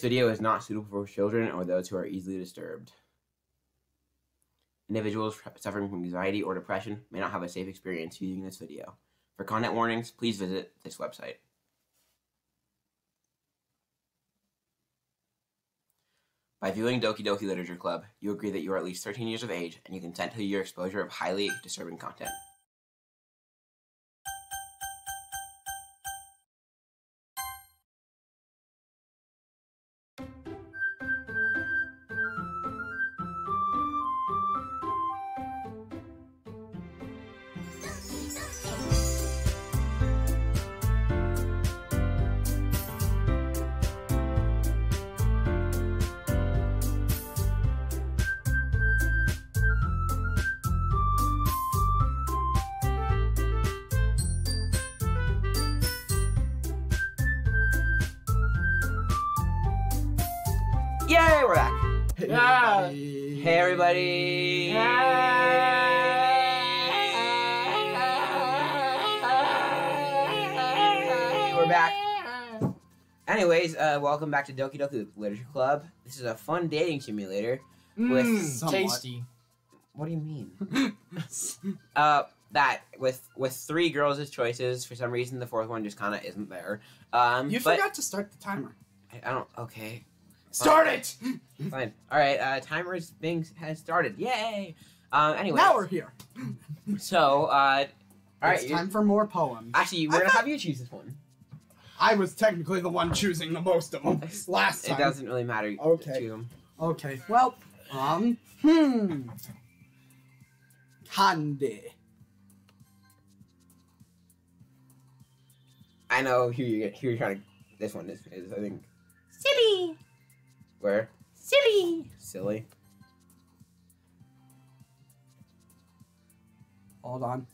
video is not suitable for children or those who are easily disturbed. Individuals suffering from anxiety or depression may not have a safe experience using this video. For content warnings, please visit this website. By viewing Doki Doki Literature Club, you agree that you are at least 13 years of age and you consent to your exposure of highly disturbing content. Yay, we're back. Yeah. Hey, everybody. We're back. Anyways, uh, welcome back to Doki Doki Literature Club. This is a fun dating simulator. With Mm, somewhat. tasty. What do you mean? uh, that with with three girls as choices. For some reason, the fourth one just kind of isn't there. Um, You but forgot to start the timer. I, I don't. Okay, Start it! fine. All right. Uh, timer is being has started. Yay! Um, anyway, Now we're here. so uh, all right. it's you- time for more poems. Actually, we're I gonna have you choose this one. I was technically the one choosing the most of them last time. It doesn't really matter. Okay. Choose 'em. Okay, well, um, hmm. Candy. I know who you who you're trying to. This one is, is I think Silly. Where Silly. silly. Hold on.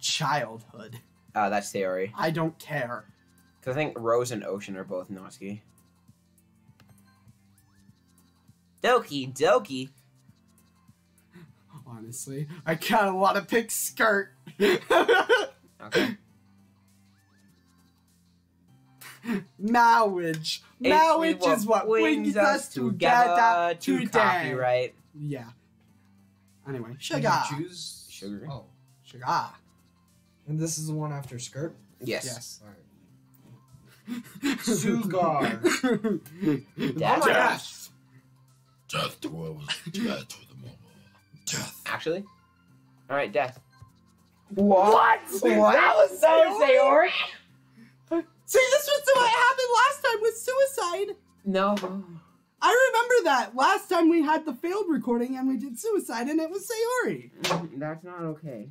Childhood. Uh, that's Sayori. I don't care. Cause I think Rose and Ocean are both Natsuki. Doki Doki. Honestly, I kind of want to pick skirt. Okay. Marriage. Marriage It's is what brings us together to today. copyright. Yeah. Anyway, Did sugar. you choose Sugar. Oh, Sugar. and this is the one after skirt. Yes. Yes. All right. Sugar. oh my Death. gosh. Death dwells death to the moment. Death. Actually. All right, death. What? What? That was so Sayori. See, this was what happened last time with suicide. No. I remember that last time we had the failed recording and we did suicide and it was Sayori. That's not okay.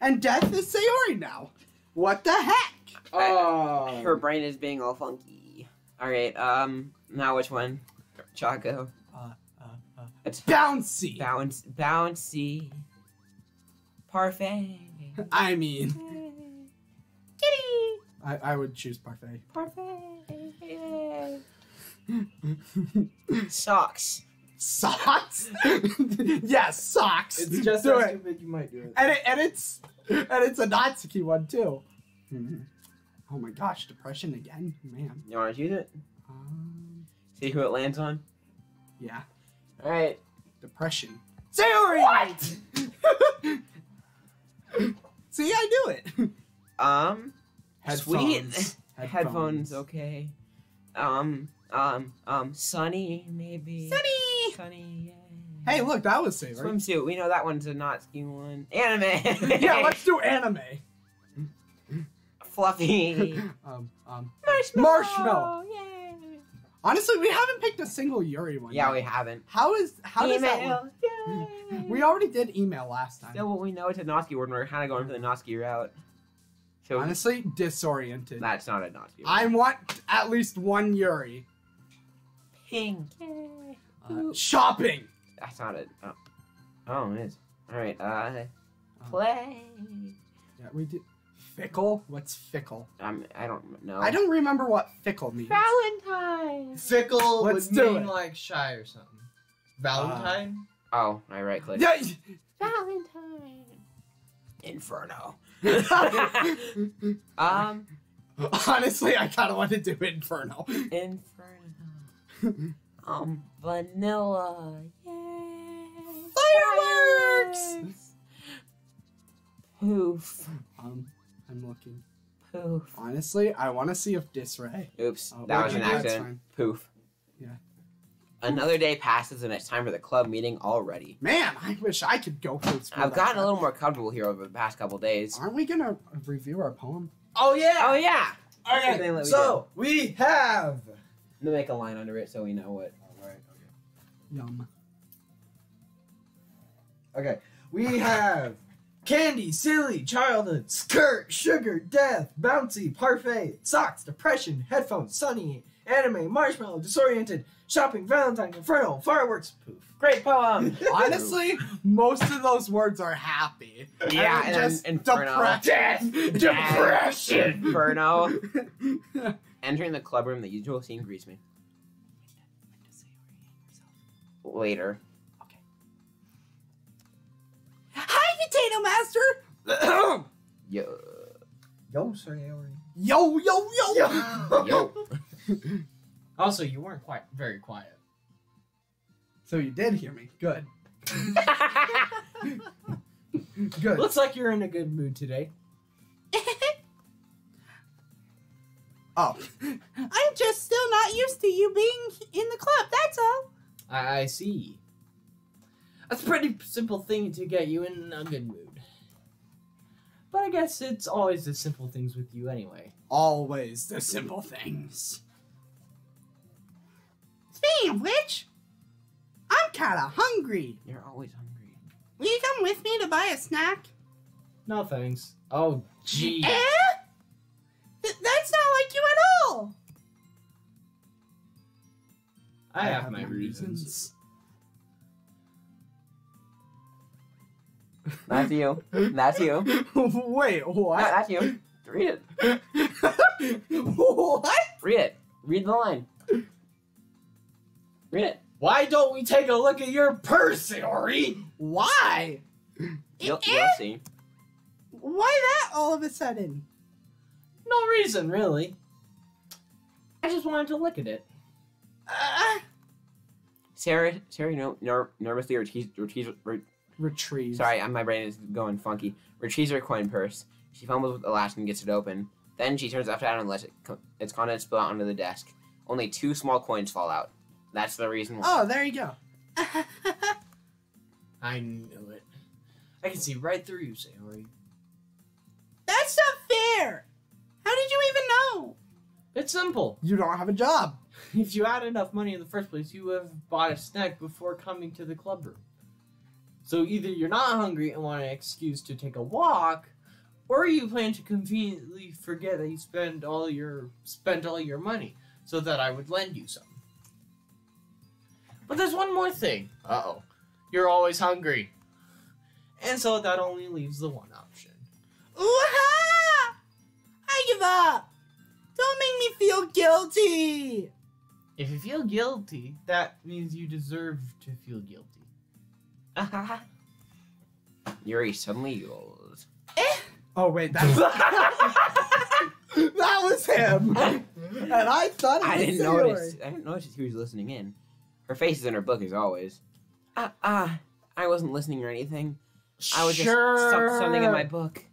And death is Sayori now. What the heck? Oh. Her brain is being all funky. All right. Um. Now which one? Choco. Uh, uh, uh. It's Bouncy. bounce, bouncy. Parfait. I mean, Kitty. I, I would choose parfait. Parfait. Socks. Socks? yes, socks. It's just do as it. stupid. You might do it. And, it, and it's and it's a Natsuki one too. Mhm. Oh my gosh, depression again, man. You want to choose it? Um, See who it lands on. yeah, All right. depression. Sayori. What? See, I knew it. Um. Headphones. Sweet. Headphones. Okay. Um. Um. Um. Sunny maybe. Sunny. Sunny. Yay. Hey, look, that was Sayori. Swimsuit. We know that one's a Natsuki one. Anime. yeah, let's do anime. Fluffy. Um, um. Marshmallow. Marshmallow. Yay. Honestly, we haven't picked a single Yuri one. Yeah, yet. we haven't. How is how does that Email. work? Yay. We already did email last time. Still, what we know it's a Natsuki word, we're kind of going for the Natsuki route. So Honestly, disoriented. that's not a Natsuki. word. I want at least one Yuri. pink. Uh, shopping. That's not it. Oh. oh, it is. All right. Uh, play. Yeah, we did. Fickle? What's fickle? Um, I don't know. I don't remember what fickle means. Valentine. Fickle Let's would mean it. like shy or something. Valentine. Oh, I right click. Yeah. Valentine. Inferno. um. Honestly, I kind of want to do Inferno. Inferno. Um, vanilla. Yay! Fireworks! Poof. Um, I'm looking. Poof. Honestly, I want to see if Disray. Oops, Oh, that was an accident. Poof. Yeah. Another day passes and it's time for the club meeting already. Man, I wish I could go for school. I've that gotten a little more comfortable here over the past couple days. Aren't we gonna review our poem? Oh yeah. Oh yeah! Everything Okay. So we have. To make a line under it so we know what. Alright. Okay. Yum. Okay. We have candy, silly, childhood, skirt, sugar, death, bouncy, parfait, socks, depression, headphones, sunny, anime, marshmallow, disoriented, shopping, Valentine, inferno, fireworks, poof. Great poem! Honestly, most of those words are happy. Yeah, And and then just Inferno. depression. Depression. Inferno. Entering the club room, the usual scene greets me. Later. Okay. Hi, Potato Master. Yo. Yo, Sayori. yo, yo, yo. Yo. Also, you weren't quite very quiet. So you did hear me. Good. Good. Looks like you're in a good mood today. Oh. I'm just still not used to you being in the club, that's all. I, I see. That's a pretty simple thing to get you in a good mood. But I guess it's always the simple things with you anyway. Always the simple things. Speaking of which, I'm kinda hungry. You're always hungry. Will you come with me to buy a snack? No thanks. Oh, gee. Eh? Th- that's not like you at all. I, have, my reasons. That's you. That's you. Wait, No, what? that's you. Read it. what? Read it. Read the line. Read it. Why don't we take a look at your purse, Ori? Why? You'll, Eh? you'll see. Why that all of a sudden? No reason, really. I just wanted to look at it. Uh, Sarah, Sarah, no, ner- nervously retrieves, retrieves, re- Retrieve. sorry, uh, my brain is going funky. Retrieves her coin purse. She fumbles with the latch and gets it open. Then she turns it upside down and lets it, co- its contents spill out onto the desk. Only two small coins fall out. That's the reason why. Oh, there you go. I knew it. I can see right through you, Sayori. that's not fair. How did you even know? It's simple. You don't have a job. If you had enough money in the first place, you would have bought a snack before coming to the club room. So either you're not hungry and want an excuse to take a walk, or you plan to conveniently forget that you spend all your spent all your money, so that I would lend you some. But there's one more thing. Uh oh. You're always hungry. And so that only leaves the one option. Ooh-ha! I give up. Don't make me feel guilty. If you feel guilty, that means you deserve to feel guilty. Yuri suddenly goes. Oh wait, that's that was him. And I thought it I didn't Sayori. notice. I didn't notice he was listening in. Her face is in her book as always. Ah, ah, I wasn't listening or anything. I was just some, something in my book.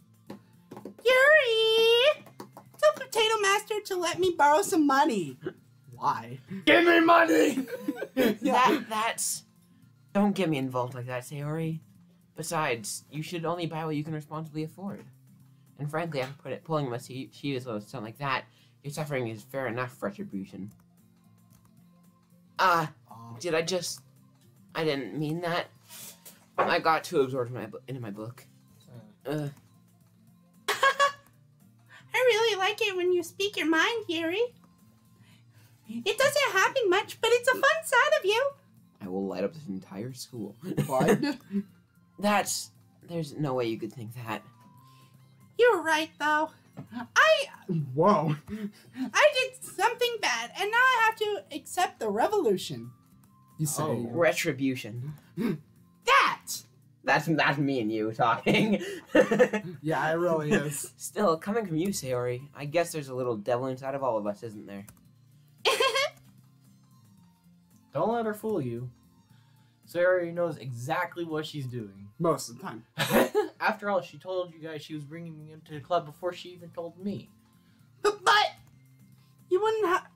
Yuri! Tell Potato Master to let me borrow some money. Why? Give me money! That that's. Don't get me involved like that, Sayori. Besides, you should only buy what you can responsibly afford. And frankly, after put it, pulling mischievous little stunt like that, your suffering is fair enough retribution. Ah, Oh, did I just? I didn't mean that. I got too absorbed in my bu- into my book. Uh, I really like it when you speak your mind, Yuri. It doesn't happen much, but it's a fun side of you. I will light up this entire school. what? That's. There's no way you could think that. You're right, though. I Whoa. I did something bad, and now I have to accept the revolution. You say Oh. Retribution. Mm-hmm. That That's that's me and you talking. Yeah, it really is. Still, coming from you, Sayori, I guess there's a little devil inside of all of us, isn't there? Don't let her fool you. Sarah knows exactly what she's doing. Most of the time. After all, she told you guys she was bringing me into the club before she even told me. but you wouldn't have.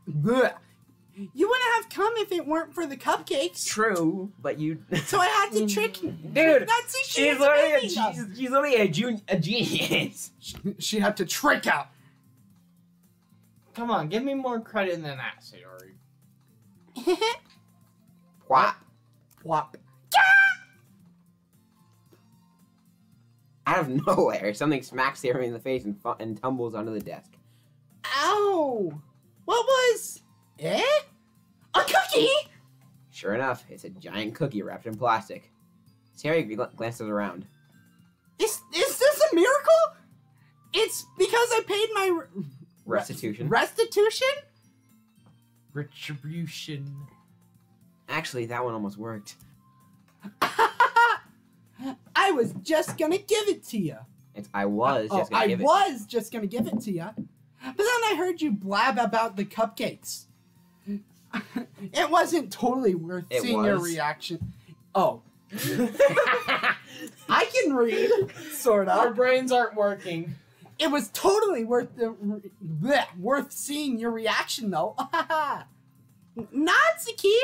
You wouldn't have come if it weren't for the cupcakes. True, but you, So I had to trick dude. Natsuki She's into literally a, she's, she's literally a, jun- a genius. She, she had to trick out. Come on, give me more credit than that, Sayori. What? Plop. Out of nowhere, something smacks Sayori in the face and, fu- and tumbles onto the desk. Ow! What was? Eh? A cookie? Sure enough, it's a giant cookie wrapped in plastic. Terry gl- glances around. Is is this a miracle? It's because I paid my re- Restitution. restitution. Retribution. Actually, that one almost worked. I was just gonna give it to you. It's I was Oh, just gonna I give it. I was just gonna give it to you, but then I heard you blab about the cupcakes. it wasn't totally worth It seeing your reaction. Oh, I can read, sort of. Our brains aren't working. It was totally worth the bleh, worth seeing your reaction, though. Natsuki,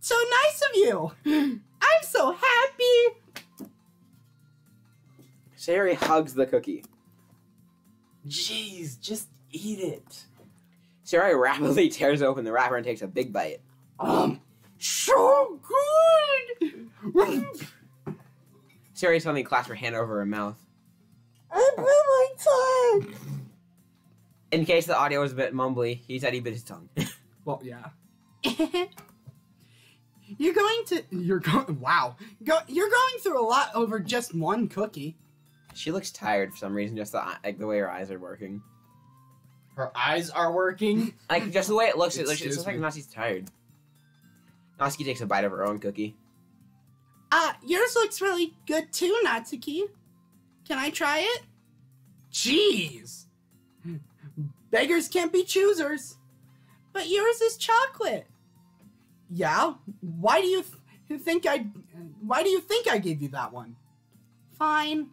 so nice of you. I'm so happy. Sherry hugs the cookie. Jeez, just eat it. Sayori rapidly tears open the wrapper and takes a big bite. Um, so good. Sayori suddenly clasps her hand over her mouth. I bit my tongue! In case the audio was a bit mumbly, he said he bit his tongue. Well, yeah. you're going to. You're going. Wow. Go, you're going through a lot over just one cookie. she looks tired for some reason, just the, like the way her eyes are working. Her eyes are working. Like just the way it looks, it looks, it Excuse looks like me. Natsuki's tired. Natsuki takes a bite of her own cookie. Uh, yours looks really good too, Natsuki. Can I try it? Jeez. Beggars can't be choosers. But yours is chocolate. Yeah. Why do you th- think I? Why do you think I gave you that one? Fine.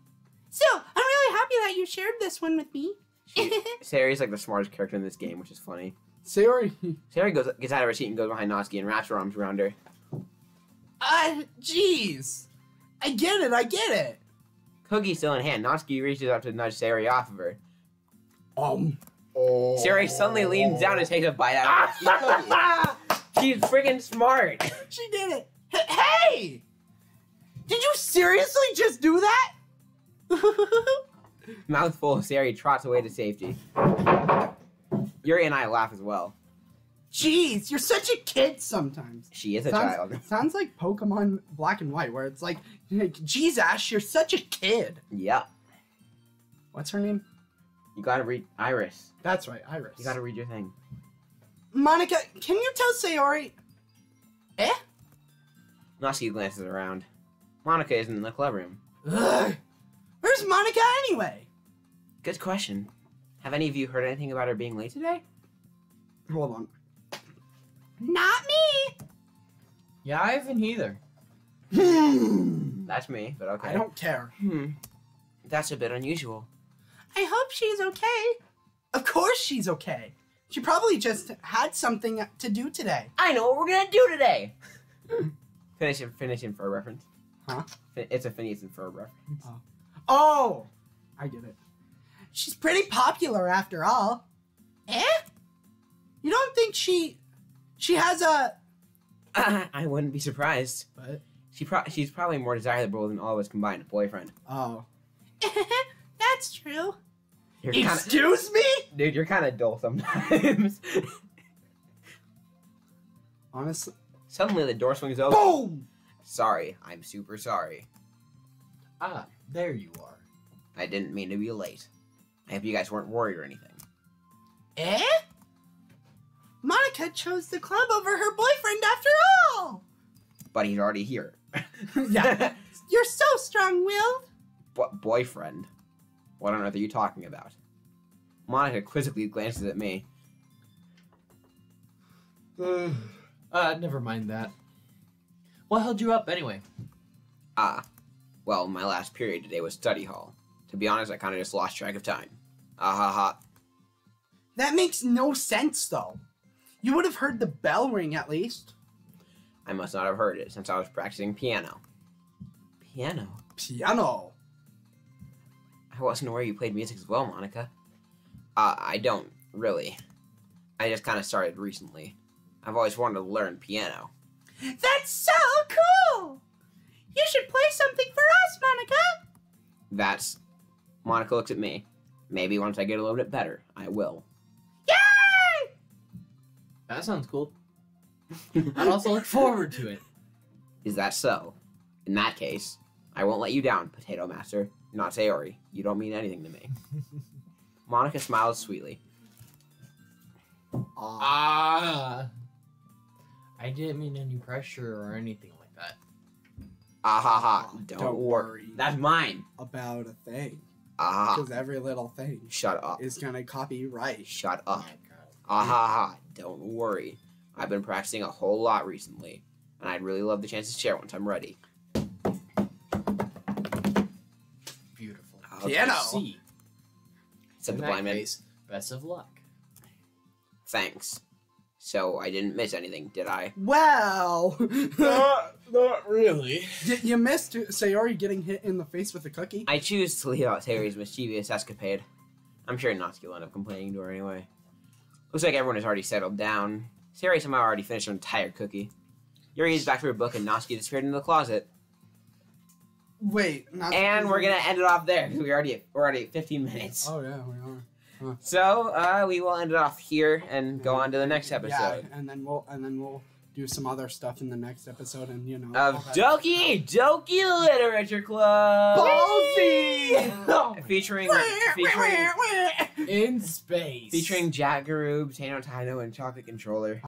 Still, I'm really happy that you shared this one with me. She, Sayori's like the smartest character in this game, which is funny. Sayori. Sayori goes gets out of her seat and goes behind Natsuki and wraps her arms around her. Uh, jeez. I get it. I get it. Cookie still in hand, Natsuki reaches out to nudge Sayori off of her. Um. Sayori suddenly leans down and takes a bite out of Natsuki's cookie. She's freaking smart. She did it. Hey! Did you seriously just do that? Mouthful, of Sayori trots away to safety. Yuri and I laugh as well. Jeez, you're such a kid sometimes. She is a sounds, child. sounds like Pokemon Black and White, where it's like, like, geez, Ash, you're such a kid. Yep. What's her name? You gotta read Iris. That's right, Iris. You gotta read your thing. Monika, can you tell Sayori? Eh? Natsuki glances around. Monika isn't in the club room. Ugh. Where's Monika anyway? Good question. Have any of you heard anything about her being late today? Hold on. Not me. Yeah, I haven't either. Hmm. That's me, but okay. I don't care. Hmm. That's a bit unusual. I hope she's okay. Of course she's okay. She probably just had something to do today. I know what we're gonna do today. finish it. Finish in for a reference. Huh? It's a Phineas and Ferb reference. Oh, I get it. She's pretty popular after all. Eh? You don't think she she has a I wouldn't be surprised. What? She pro- she's probably more desirable than all of us combined. Boyfriend. Oh. That's true. You're kind of Excuse me? dude. You're kind of dull sometimes. Honestly. Suddenly the door swings open. Boom! Sorry, I'm super sorry. Ah, there you are. I didn't mean to be late. I hope you guys weren't worried or anything. Eh? Monika chose the club over her boyfriend after all. But he's already here. Yeah. You're so strong-willed. Bo- boyfriend. What on earth are you talking about? Monika quizzically glances at me. uh, never mind that. What held you up anyway? Ah, well, my last period today was study hall. To be honest, I kind of just lost track of time. Ah ha ha. That makes no sense, though. You would have heard the bell ring at least. I must not have heard it since I was practicing piano. Piano? Piano. I wasn't aware you played music as well, Monika. Uh, I don't, really. I just kind of started recently. I've always wanted to learn piano. That's so cool. You should play something for us, Monika. That's. Monika looks at me. Maybe once I get a little bit better, I will. Yay! That sounds cool. I'd also look forward to it. Is that so? In that case, I won't let you down, Potato Master. Not Sayori. You don't mean anything to me. Monika smiles sweetly. Ah. I didn't mean any pressure or anything like that. Ah ha ha. Don't, don't worry. worry. That's mine. About a thing. Ah. Because every little thing Shut up. is gonna copyright. Shut Oh up. my. Ah ha ha. Don't worry. I've been practicing a whole lot recently, and I'd really love the chance to share once I'm ready. Beautiful. Okay. Piano. See. Said In the blind man. best of luck. Thanks. So I didn't miss anything, did I? Well, not, not really. you, you missed Sayori getting hit in the face with a cookie. I choose to leave out Sayori's mischievous escapade. I'm sure Natsuki will end up complaining to her anyway. Looks like everyone has already settled down. Sayori somehow already finished an entire cookie. Yuri is back to her book and Natsuki disappeared into the closet. Wait, not And we're gonna end it off there because we already at, we're already at 15 minutes. Oh yeah, we are. So uh, we will end it off here and go on to the next episode Yeah, and then we'll and then we'll do some other stuff in the next episode, and you know. of all that- Doki Doki Literature Club, Ballsy! featuring featuring In space. featuring Jack Garoob, Tano Tino, and Chocolate Controller.